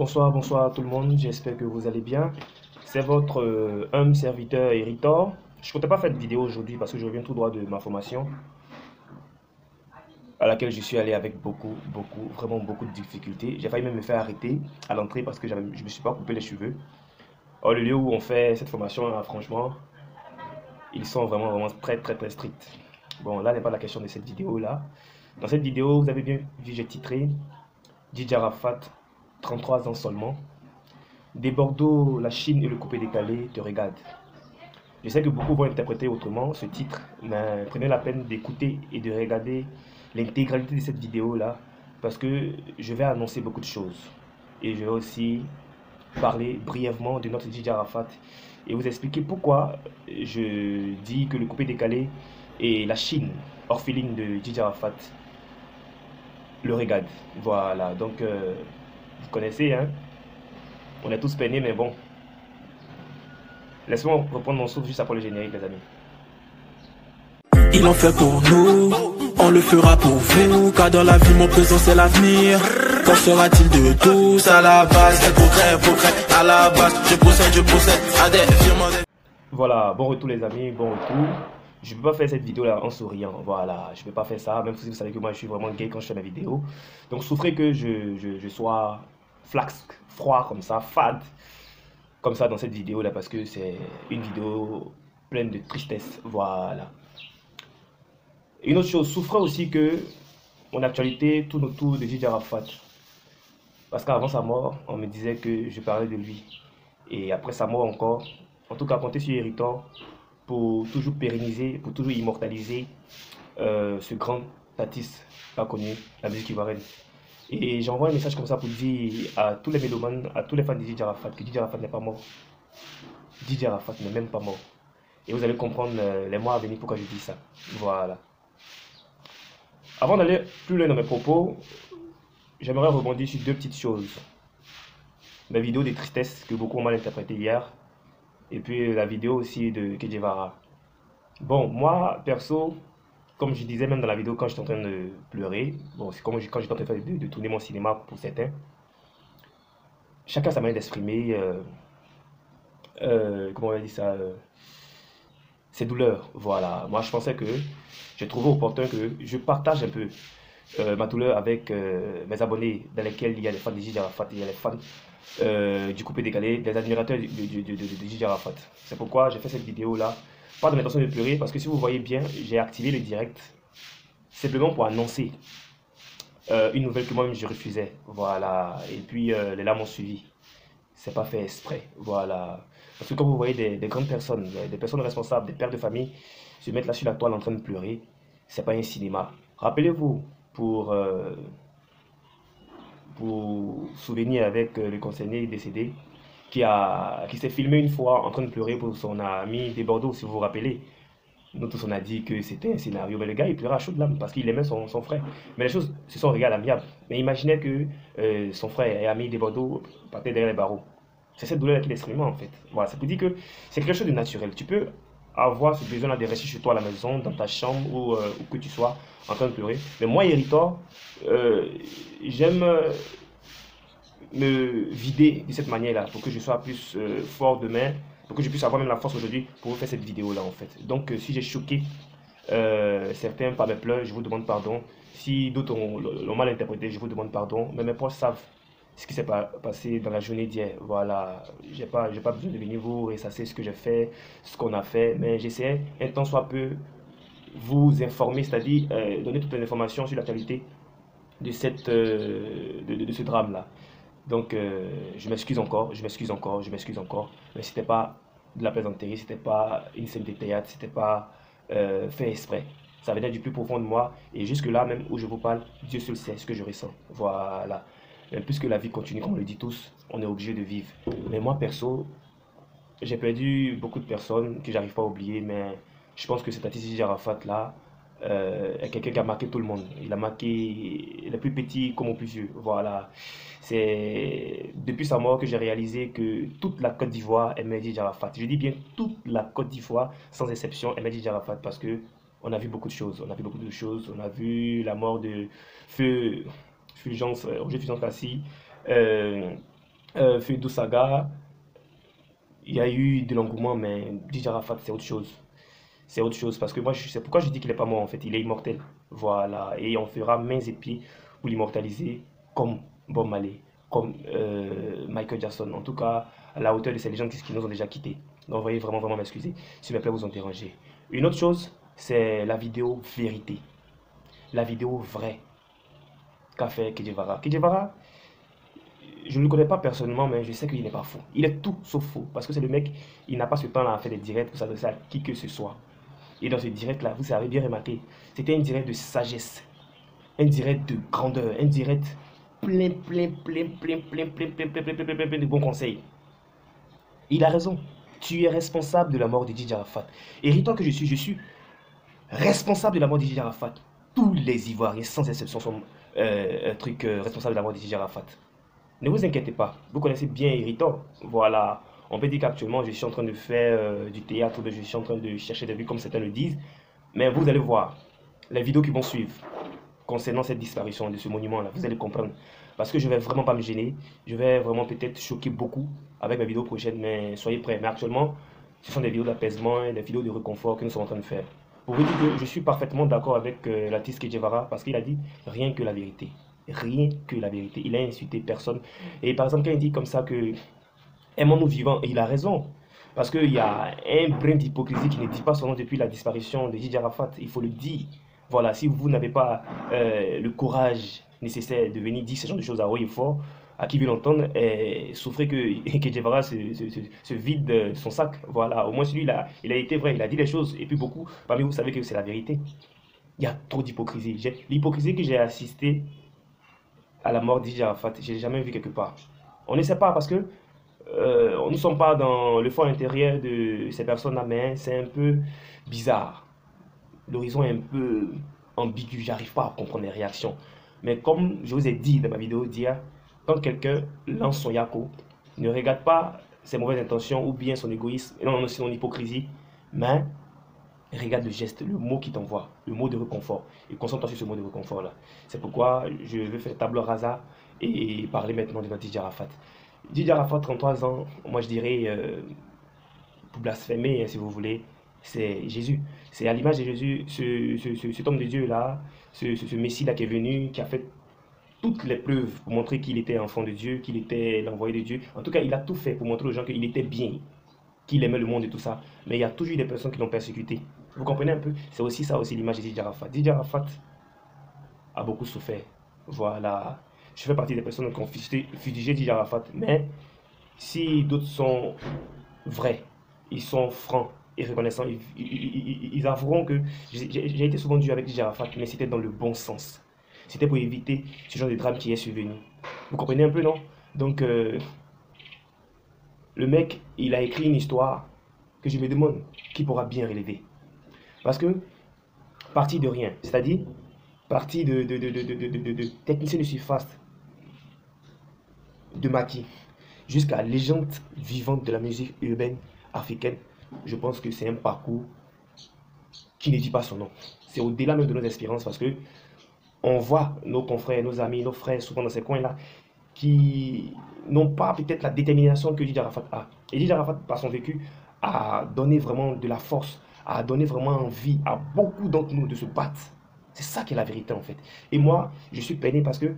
Bonsoir, bonsoir tout le monde, j'espère que vous allez bien. C'est votre euh, humble serviteur Eritor. Je ne comptais pas faire de vidéo aujourd'hui parce que je reviens tout droit de ma formation à laquelle je suis allé avec beaucoup, beaucoup, vraiment beaucoup de difficultés. J'ai failli même me faire arrêter à l'entrée parce que je ne me suis pas coupé les cheveux. Or, le lieu où on fait cette formation, franchement, ils sont vraiment, vraiment très, très, très stricts. Bon, là n'est pas la question de cette vidéo-là. Dans cette vidéo, vous avez bien vu, j'ai titré Didier Arafat 33 ans seulement. Des Bordeaux, la Chine et le coupé décalé te regardent. Je sais que beaucoup vont interpréter autrement ce titre, mais prenez la peine d'écouter et de regarder l'intégralité de cette vidéo-là, parce que je vais annoncer beaucoup de choses. Et je vais aussi parler brièvement de notre Didier Arafat et vous expliquer pourquoi je dis que le coupé décalé et la Chine, orpheline de Didier Arafat, le regarde. Voilà, donc euh, vous connaissez, hein. On est tous peinés, mais bon. Laisse-moi reprendre mon souffle juste après le générique, les amis. Il en fait pour nous, on le fera pour vous, car dans la vie, mon présent, c'est l'avenir. Qu'en sera-t-il de tous à la base? Des progrès, progrès, à la base, je procède, je procède à des Voilà, bon retour les amis, bon retour. Je peux pas faire cette vidéo là en souriant, voilà, je peux pas faire ça, même si vous savez que moi je suis vraiment gay quand je fais mes vidéos. Donc souffrez que je, je, je sois flax, froid comme ça, fade, comme ça dans cette vidéo là, parce que c'est une vidéo pleine de tristesse, voilà. une autre chose, souffrez aussi que mon actualité tourne autour de Gigi Arafat. Parce qu'avant sa mort, on me disait que je parlais de lui. Et après sa mort encore, en tout cas, comptez sur Héritor pour toujours pérenniser, pour toujours immortaliser euh, ce grand artiste pas connu, la musique ivoirienne. Et j'envoie un message comme ça pour dire à tous les mélomanes, à tous les fans de Didier Arafat que Didier Arafat n'est pas mort. Didier Arafat n'est même pas mort. Et vous allez comprendre euh, les mois à venir pourquoi je dis ça. Voilà. Avant d'aller plus loin dans mes propos, j'aimerais rebondir sur deux petites choses. Ma vidéo des tristesses que beaucoup ont mal interprété hier et puis la vidéo aussi de Kedjevara. Bon, moi, perso, comme je disais même dans la vidéo quand j'étais en train de pleurer, bon, c'est comme quand j'étais en train de, tourner mon cinéma pour certains, chacun sa manière d'exprimer, euh, euh, comment on va dire ça, euh, ses douleurs. Voilà, moi je pensais que j'ai trouvé opportun que je partage un peu ma douleur avec mes abonnés, dans lesquels il y a les fans de il y a les fans euh, du coupé décalé, des admirateurs de, de, Arafat. C'est pourquoi j'ai fait cette vidéo-là. Pas de l'intention de pleurer, parce que si vous voyez bien, j'ai activé le direct simplement pour annoncer une nouvelle que moi-même je refusais. Voilà. Et puis les larmes ont suivi. C'est pas fait exprès. Voilà. Parce que quand vous voyez des, des grandes personnes, des personnes responsables, des pères de famille se mettre là sur la toile en train de pleurer, c'est pas un cinéma. Rappelez-vous, pour, euh, pour souvenir avec euh, le concerné décédé qui, qui s'est filmé une fois en train de pleurer pour son ami des Bordeaux, si vous vous rappelez. Nous tous on a dit que c'était un scénario, mais le gars il pleurait à chaud de l'âme parce qu'il aimait son, son, frère. Mais les choses se sont réglées à l'amiable. Mais imaginez que euh, son frère et ami des Bordeaux partaient derrière les barreaux. C'est cette douleur qu'il exprimait en fait. Voilà, ça vous dit que c'est quelque chose de naturel. Tu peux avoir ce besoin-là de rester chez toi à la maison, dans ta chambre, ou euh, où que tu sois en train de pleurer. Mais moi, Héritor, euh, j'aime euh, me vider de cette manière-là, pour que je sois plus fort demain, pour que je puisse avoir même la force aujourd'hui pour faire cette vidéo-là, en fait. Donc, si j'ai choqué certains par mes pleurs, je vous demande pardon. Si d'autres l'ont mal interprété, je vous demande pardon. Mais mes proches savent ce qui s'est passé dans la journée d'hier. Voilà, j'ai pas, pas besoin de venir vous ressasser ce que j'ai fait, ce qu'on a fait, mais j'essaie un temps soit peu vous informer, c'est-à-dire euh, donner toutes les informations sur la qualité de, cette, euh, de, ce drame-là. Donc, euh, je m'excuse encore, je m'excuse encore, je m'excuse encore, mais c'était pas de la plaisanterie, c'était pas une scène de théâtre, c'était pas fait exprès. Ça venait du plus profond de moi, et jusque-là, même où je vous parle, Dieu seul sait ce que je ressens. Voilà. Mais puisque la vie continue, comme on le dit tous, on est obligé de vivre. Mais moi, perso, j'ai perdu beaucoup de personnes que j'arrive pas à oublier, mais je pense que cet artiste Jarafat là euh, est quelqu'un qui a marqué tout le monde. Il a marqué les plus petits comme les plus vieux. Voilà. C'est depuis sa mort que j'ai réalisé que toute la Côte d'Ivoire est Mehdi Jarafat. Je dis bien toute la Côte d'Ivoire, sans exception, est Mehdi Jarafat parce que on a vu beaucoup de choses. On a vu beaucoup de choses. On a vu la mort de Feu Fulgence, Roger Fulgence Cassi. Euh, euh, Feu Saga, il y a eu de l'engouement, mais DJ Arafat, c'est autre chose. C'est autre chose, parce que moi, c'est pourquoi je dis qu'il n'est pas mort, en fait. Il est immortel. Voilà. Et on fera mains et pieds pour l'immortaliser comme Bob Marley, comme euh, Michael Jackson. En tout cas, à la hauteur de ces légendes qui nous ont déjà quittés. Donc, veuillez vraiment, vraiment m'excuser, s'il vous plaît, vous ont dérangé. Une autre chose, c'est la vidéo vérité. La vidéo vraie qu'a fait Kidjevara. Kidjevara, je ne le connais pas personnellement, mais je sais qu'il n'est pas faux. Il est tout sauf faux. Parce que c'est le mec, il n'a pas ce temps-là à faire des directs pour s'adresser à qui que ce soit. Et dans ce direct-là, vous avez bien remarqué, c'était un direct de sagesse, un direct de grandeur, un direct plein, plein, plein, plein, plein, plein, plein, plein, plein, plein, plein, plein de bons conseils. Il a raison. Tu es responsable de la mort de Didier Arafat. Irritant que je suis, je suis responsable de la mort de Didier Arafat. Tous les Ivoiriens, sans exception, sont euh, un truc responsable de la mort de Didier Arafat. Ne vous inquiétez pas, vous connaissez bien Irritant. Voilà, on peut dire qu'actuellement je suis en train de faire du théâtre, je suis en train de chercher des vues comme certains le disent. Mais vous allez voir les vidéos qui vont suivre concernant cette disparition de ce monument-là, vous allez comprendre. Parce que je vais vraiment pas me gêner, je vais vraiment peut-être choquer beaucoup avec ma vidéo prochaine, mais soyez prêts. Mais actuellement, ce sont des vidéos d'apaisement et des vidéos de réconfort que nous sommes en train de faire. Pour vous dire que je suis parfaitement d'accord avec euh, l'artiste Kejevara parce qu'il a dit rien que la vérité. Rien que la vérité. Il a insulté personne. Et par exemple, quand il dit comme ça que aimons-nous vivants, il a raison. Parce qu'il y a un brin d'hypocrisie qui ne dit pas son nom depuis la disparition de Didier Arafat. Il faut le dire. Voilà, si vous n'avez pas euh, le courage nécessaire de venir dire ce genre de choses à haut et fort, à qui veut l'entendre, et souffrez que, que Djevara se, se, vide son sac. Voilà, au moins celui là, il a été vrai, il a dit les choses, et puis beaucoup, parmi vous savez que c'est la vérité. Il y a trop d'hypocrisie. L'hypocrisie que j'ai assisté à la mort d'Idja Arafat, je l'ai jamais vu quelque part. On ne sait pas parce que euh, nous ne sommes pas dans le fond intérieur de ces personnes-là, mais c'est un peu bizarre. L'horizon est un peu ambigu, j'arrive pas à comprendre les réactions. Mais comme je vous ai dit dans ma vidéo d'hier, quand quelqu'un lance son yako, ne regarde pas ses mauvaises intentions ou bien son égoïsme, non, son hypocrisie, mais regarde le geste, le mot qui t'envoie, le mot de réconfort. Et concentre-toi sur ce mot de réconfort-là. C'est pourquoi je vais faire table rasa et parler maintenant de Didier Arafat. Didier Arafat, 33 ans, moi je dirais, euh, pour blasphémer, hein, si vous voulez, c'est Jésus. C'est à l'image de Jésus, ce, ce, cet homme de Dieu-là, ce, ce Messie-là qui est venu, qui a fait toutes les preuves pour montrer qu'il était enfant de Dieu, qu'il était l'envoyé de Dieu. En tout cas, il a tout fait pour montrer aux gens qu'il était bien, qu'il aimait le monde et tout ça. Mais il y a toujours des personnes qui l'ont persécuté. Vous comprenez un peu? C'est aussi ça, aussi l'image de Didier Arafat. Arafat a beaucoup souffert. Voilà. Je fais partie des personnes qui ont fustigé Didier Arafat. Mais si d'autres sont vrais, ils sont francs, et reconnaissants, ils, avoueront que j'ai été souvent dû avec Didier Arafat, mais c'était dans le bon sens. C'était pour éviter ce genre de drame qui est survenu. Vous comprenez un peu, non? Donc, euh, le mec, il a écrit une histoire que je me demande qui pourra bien relever. Parce que, parti de rien, c'est-à-dire, parti de, de, de, de, de technicien de surface, de maquis, jusqu'à légende vivante de la musique urbaine africaine, je pense que c'est un parcours qui ne dit pas son nom. C'est au-delà même de nos espérances parce que on voit nos confrères, nos amis, nos frères, souvent dans ces coins-là, qui n'ont pas peut-être la détermination que Didier Arafat a. Et Didier Arafat, par son vécu, a donné vraiment de la force, a donné vraiment envie à beaucoup d'entre nous de se battre. C'est ça qui est la vérité en fait. Et moi, je suis peiné parce que,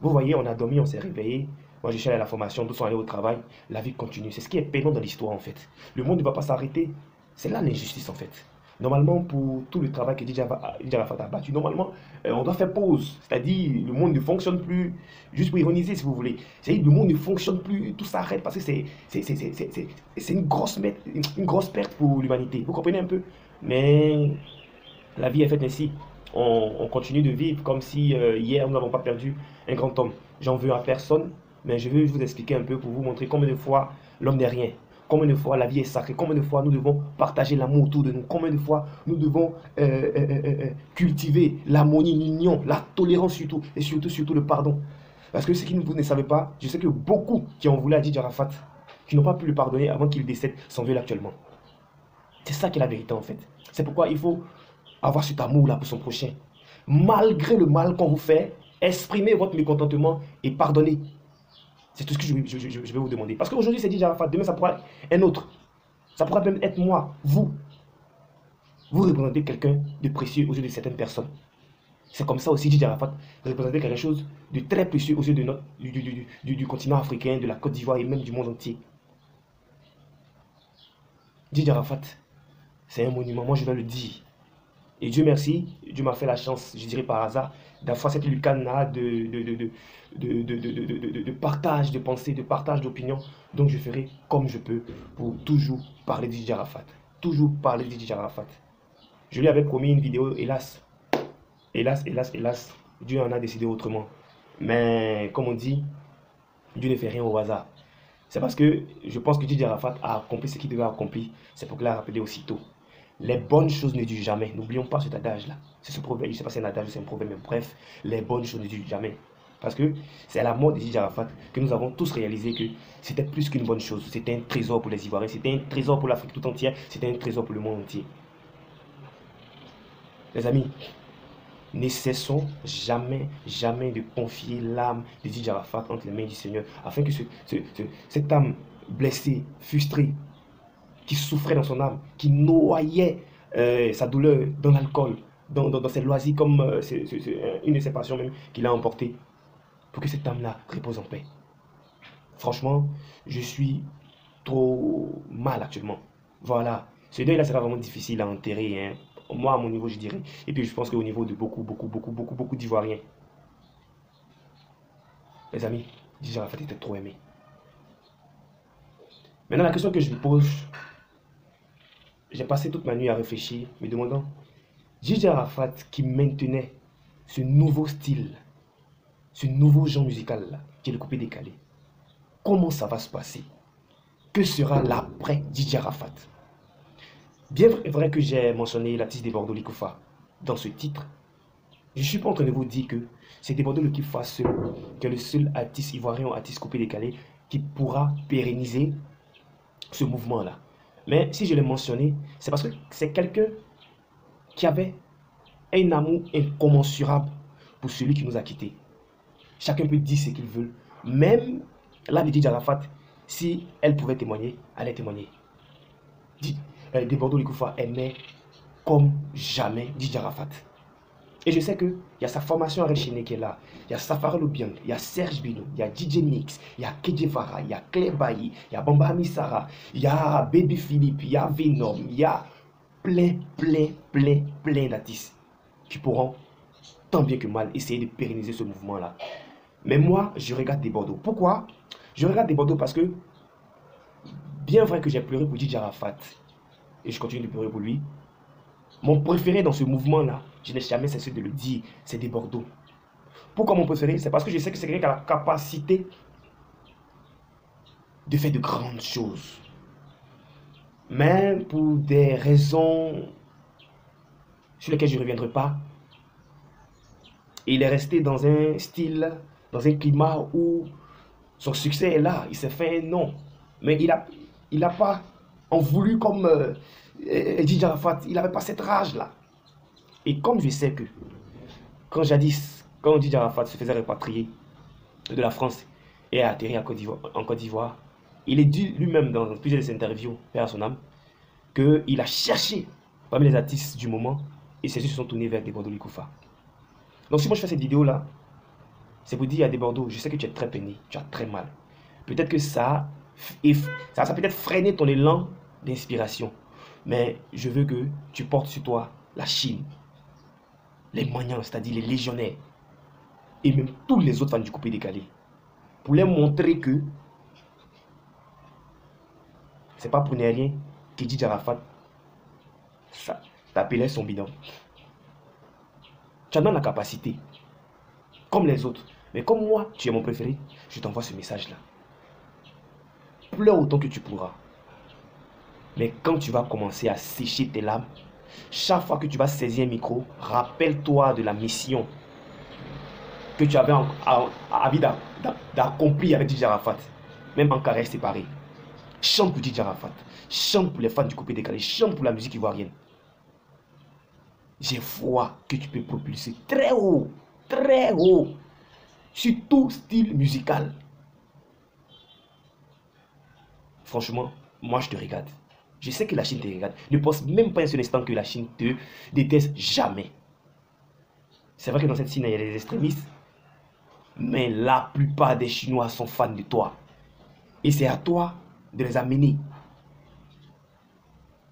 vous voyez, on a dormi, on s'est réveillé, moi, je suis allé à la formation, d'autres sont allés au travail. La vie continue. C'est ce qui est peinant dans l'histoire, en fait. Le monde ne va pas s'arrêter. C'est là l'injustice, en fait. Normalement, pour tout le travail que Didier a battu, normalement, euh, on doit faire pause. C'est-à-dire, le monde ne fonctionne plus, juste pour ironiser, si vous voulez. C'est-à-dire, le monde ne fonctionne plus, tout s'arrête parce que c'est une grosse, une grosse perte pour l'humanité. Vous comprenez un peu? Mais la vie est faite ainsi. On, continue de vivre comme si euh, hier, nous n'avons pas perdu un grand homme. J'en veux à personne. Mais je vais vous expliquer un peu pour vous montrer combien de fois l'homme n'est rien. Combien de fois la vie est sacrée, combien de fois nous devons partager l'amour autour de nous, combien de fois nous devons euh, euh, euh, cultiver l'harmonie, l'union, la tolérance surtout, et surtout, surtout le pardon? Parce que ce que vous ne savez pas, je sais que beaucoup qui ont voulu à Didier Arafat, qui n'ont pas pu le pardonner avant qu'il décède, s'en veulent actuellement. C'est ça qui est la vérité en fait. C'est pourquoi il faut avoir cet amour-là pour son prochain. Malgré le mal qu'on vous fait, exprimez votre mécontentement et pardonnez. C'est tout ce que je, vais vous demander. Parce qu'aujourd'hui, c'est DJ Arafat. Demain, ça pourra être un autre. Ça pourra même être moi, vous. Vous représentez quelqu'un de précieux aux yeux de certaines personnes. C'est comme ça aussi, DJ Arafat représentait quelque chose de très précieux aux yeux de notre, du, continent africain, de la Côte d'Ivoire et même du monde entier. DJ Arafat, c'est un monument, moi je vais le dire. Et Dieu merci, Dieu m'a fait la chance, je dirais par hasard, d'avoir cette lucana de, de, de, de, partage de pensée, de partage d'opinion. Donc je ferai comme je peux pour toujours parler de DJ Arafat. Toujours parler de DJ Arafat. Je lui avais promis une vidéo, hélas, Hélas, hélas, hélas, Dieu en a décidé autrement. Mais comme on dit, Dieu ne fait rien au hasard. C'est parce que je pense que Didier Arafat a accompli ce qu'il devait accomplir. C'est pour qu'il a rappelé aussitôt. Les bonnes choses ne durent jamais. N'oublions pas cet adage-là. C'est ce proverbe. Je ne sais pas si c'est un adage ou c'est un proverbe, mais bref, les bonnes choses ne durent jamais. Parce que c'est à la mort de Didier Arafat que nous avons tous réalisé que c'était plus qu'une bonne chose. C'était un trésor pour les Ivoiriens, c'était un trésor pour l'Afrique tout entière, c'était un trésor pour le monde entier. Les amis, ne cessons jamais, jamais de confier l'âme de Didier Arafat entre les mains du Seigneur, afin que cette âme blessée, frustrée, qui souffrait dans son âme, qui noyait euh, sa douleur dans l'alcool, dans, dans, ses loisirs, comme euh, c'est une de ses passions même qu'il a emporté, pour que cette âme-là repose en paix. Franchement, je suis trop mal actuellement. Voilà. Ce deuil-là sera vraiment difficile à enterrer. Hein moi à mon niveau je dirais. Et puis je pense qu'au niveau de beaucoup, beaucoup, beaucoup, beaucoup, beaucoup d'Ivoiriens. Les amis, Didier Arafat était trop aimé. Maintenant la question que je me pose, j'ai passé toute ma nuit à réfléchir, me demandant, Didier Arafat qui maintenait ce nouveau style, ce nouveau genre musical là, qui est le coupé décalé, comment ça va se passer? Que sera l'après Didier Arafat? Bien vrai que j'ai mentionné l'artiste de Bordeaux Likoufa dans ce titre, je ne suis pas en train de vous dire que c'est des Bordeaux Likoufa seul, que le seul artiste ivoirien ou artiste coupé décalé qui pourra pérenniser ce mouvement-là. Mais si je l'ai mentionné, c'est parce que c'est quelqu'un qui avait un amour incommensurable pour celui qui nous a quittés. Chacun peut dire ce qu'il veut. Même la Arafat, si elle pouvait témoigner, elle allait témoigner euh, des Bordeaux Likoufa aimait comme jamais Didier Arafat. Et je sais qu'il y a sa formation à Rechine qui est là. Il y a Safari Lobiang, il y a Serge Bino, il y a DJ Nix, il y a Kedjevara, il y a Claire Bailly, il y a Bamba Misara, il y a Baby Philippe, il y a Venom, il y a plein, plein, plein, plein d'artistes qui pourront tant bien que mal essayer de pérenniser ce mouvement-là. Mais moi, je regarde des Bordeaux. Pourquoi Je regarde des Bordeaux parce que, bien vrai que j'ai pleuré pour Didier Arafat, et je continue de pleurer pour lui. Mon préféré dans ce mouvement-là, je n'ai jamais cessé de le dire, c'est des Bordeaux. Pourquoi mon préféré C'est parce que je sais que c'est quelqu'un qui a la capacité de faire de grandes choses. Mais pour des raisons sur lesquelles je ne reviendrai pas, il est resté dans un style, dans un climat où son succès est là, il s'est fait un nom. Mais il n'a il pas ont voulu comme euh, Didier Arafat, il n'avait pas cette rage-là. Et comme je sais que, quand jadis, quand Didier Arafat se faisait répatrier de la France et a atterri en Côte d'Ivoire, il est dit lui-même dans plusieurs de ses interviews, à son âme, qu'il a cherché parmi les artistes du moment et ses yeux se sont tournés vers des Bordeaux Likoufa. Donc si moi je fais cette vidéo-là, c'est pour dire à des Bordeaux, je sais que tu es très peiné, tu as très mal. Peut-être que ça, ça, ça peut-être freiner ton élan d'inspiration. Mais je veux que tu portes sur toi la Chine, les moyens, c'est-à-dire les légionnaires, et même tous les autres fans du coupé décalé, pour leur montrer que c'est pas pour rien que dit Arafat t'appelait son bidon. Tu en as la capacité, comme les autres. Mais comme moi, tu es mon préféré, je t'envoie ce message-là. Pleure autant que tu pourras. Mais quand tu vas commencer à sécher tes larmes, chaque fois que tu vas saisir un micro, rappelle-toi de la mission que tu avais envie d'accomplir avec DJ Arafat, même en carrière séparée. Chante pour DJ Arafat, chante pour les fans du coupé décalé, chante pour la musique ivoirienne. J'ai foi que tu peux propulser très haut, très haut, sur tout style musical. franchement, moi je te regarde. Je sais que la Chine te regarde. Ne pense même pas un seul instant que la Chine te déteste jamais. C'est vrai que dans cette Chine, il y a des extrémistes. Mais la plupart des Chinois sont fans de toi. Et c'est à toi de les amener.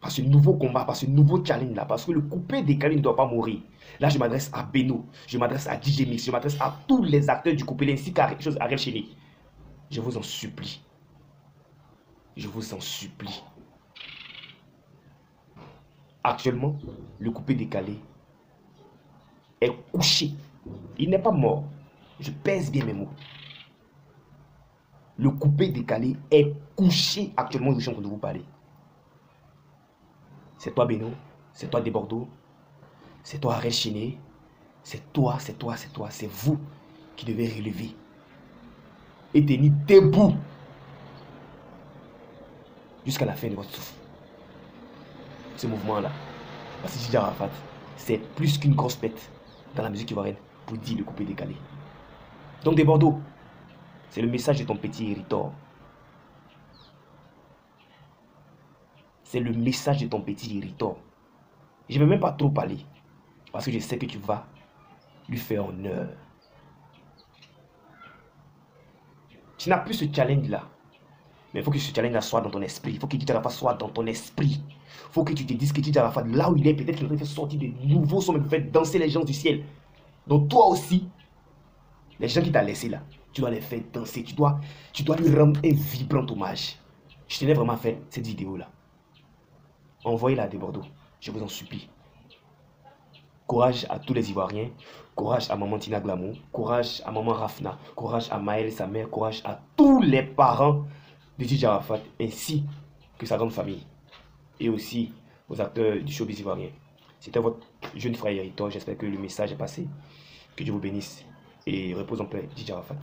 Par ce nouveau combat, par ce nouveau challenge-là. Parce que le coupé décalé ne doit pas mourir. Là, je m'adresse à Beno. Je m'adresse à DJ Mix. Je m'adresse à tous les acteurs du coupé, ainsi qu'à Chéné. Je vous en supplie. Je vous en supplie. Actuellement, le coupé décalé est couché. Il n'est pas mort. Je pèse bien mes mots. Le coupé décalé est couché actuellement je suis en train de vous parler. C'est toi Beno, c'est toi Desbordeaux, c'est toi Arel Chiné, c'est toi, c'est toi, c'est toi, c'est vous qui devez relever et tenir debout jusqu'à la fin de votre souffle. Ce mouvement-là, parce que Didier Arafat, c'est plus qu'une grosse pète dans la musique ivoirienne pour dire le coupé décalé. Donc des Bordeaux, c'est le message de ton petit héritor. C'est le message de ton petit héritor. Je ne vais même pas trop parler. Parce que je sais que tu vas lui faire honneur. Tu n'as plus ce challenge-là. Mais il faut que ce challenge-là soit dans ton esprit. Il faut que Didier soit dans ton esprit. Il faut que tu te dises que Didier Arafat, là où il est, peut-être qu'il aurait fait sortir de nouveaux sons, mais faire danser les gens du ciel. Donc toi aussi, les gens qui t'ont laissé là, tu dois les faire danser. Tu dois, tu dois lui rendre un vibrant hommage. Je tenais vraiment à faire cette vidéo-là. Envoyez-la à Bordeaux. Je vous en supplie. Courage à tous les Ivoiriens. Courage à maman Tina Glamour. Courage à maman Rafna. Courage à Maël et sa mère. Courage à tous les parents de Didier Arafat ainsi que sa grande famille. Et aussi aux acteurs du showbiz ivoirien. C'était votre jeune frère Hériton. J'espère que le message est passé. Que Dieu vous bénisse et repose en paix, Didier Arafat.